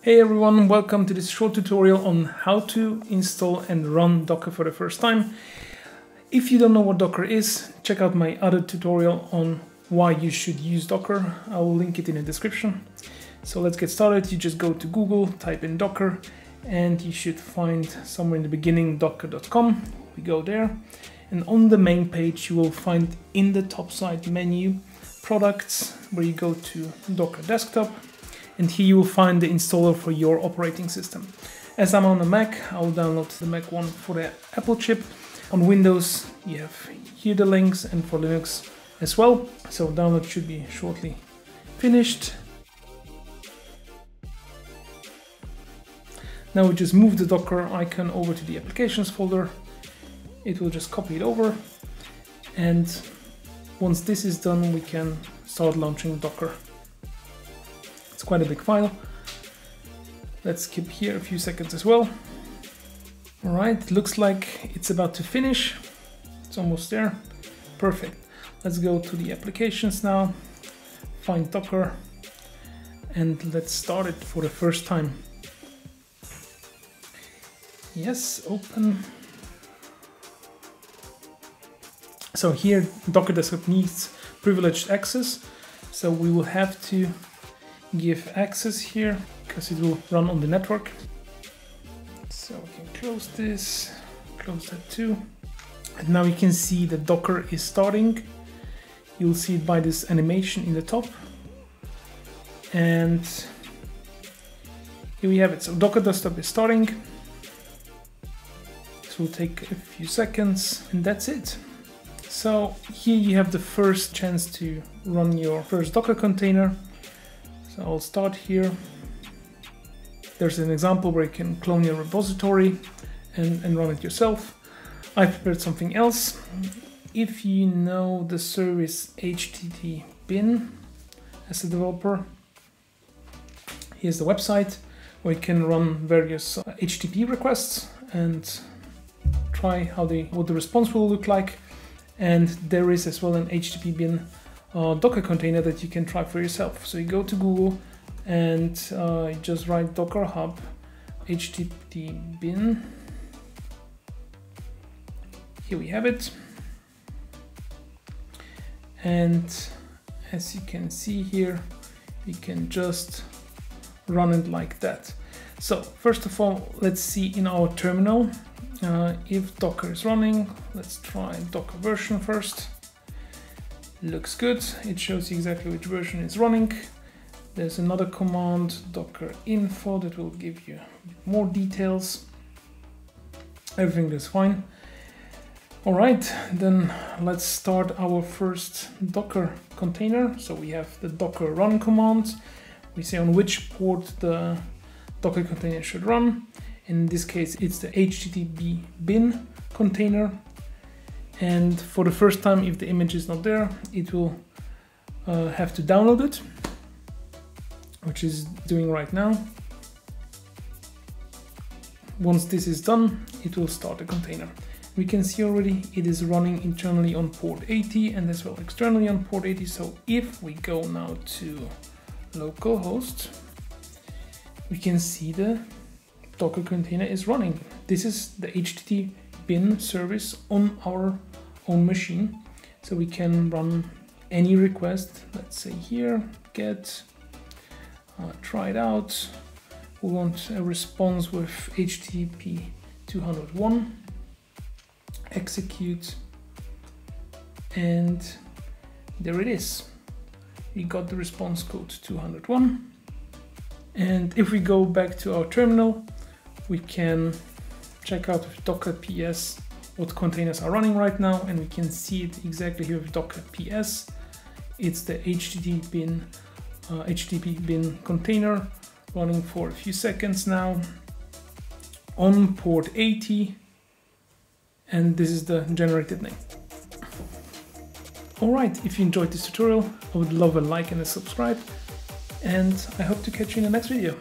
Hey everyone, welcome to this short tutorial on how to install and run Docker for the first time. If you don't know what Docker is, check out my other tutorial on why you should use Docker. I will link it in the description. So let's get started. You just go to Google, type in Docker, and you should find somewhere in the beginning docker.com. We go there, and on the main page you will find in the top side menu products where you go to Docker desktop and here you will find the installer for your operating system. As I'm on a Mac, I'll download the Mac one for the Apple chip. On Windows, you have here the links and for Linux as well. So download should be shortly finished. Now we just move the Docker icon over to the applications folder. It will just copy it over. And once this is done, we can start launching Docker quite a big file. Let's skip here a few seconds as well. All right, looks like it's about to finish. It's almost there. Perfect. Let's go to the applications now, find Docker, and let's start it for the first time. Yes, open. So here Docker Desktop needs privileged access. So we will have to give access here because it will run on the network. So we can close this, close that too. And now you can see the Docker is starting. You'll see it by this animation in the top. And here we have it. So Docker desktop is starting. This will take a few seconds and that's it. So here you have the first chance to run your first Docker container. So I'll start here. There's an example where you can clone your repository and, and run it yourself. I prepared something else. If you know the service HTTP bin as a developer, here's the website where you can run various HTTP requests and try how the what the response will look like. And there is as well an HTTP bin uh, Docker container that you can try for yourself. So you go to Google and uh, just write docker hub http bin. Here we have it. And as you can see here, we can just run it like that. So first of all, let's see in our terminal uh, if Docker is running. Let's try Docker version first looks good. It shows you exactly which version is running. There's another command, docker info, that will give you more details. Everything is fine. All right, then let's start our first Docker container. So we have the docker run command. We say on which port the Docker container should run. In this case, it's the HTTP bin container and for the first time if the image is not there it will uh, have to download it which is doing right now. Once this is done it will start the container. We can see already it is running internally on port 80 and as well externally on port 80 so if we go now to localhost we can see the docker container is running. This is the http bin service on our own machine. So we can run any request, let's say here, get, uh, try it out. We want a response with HTTP 201, execute, and there it is. We got the response code 201. And if we go back to our terminal, we can check out with docker ps what containers are running right now and we can see it exactly here with docker ps it's the http bin uh, http bin container running for a few seconds now on port 80 and this is the generated name. Alright if you enjoyed this tutorial I would love a like and a subscribe and I hope to catch you in the next video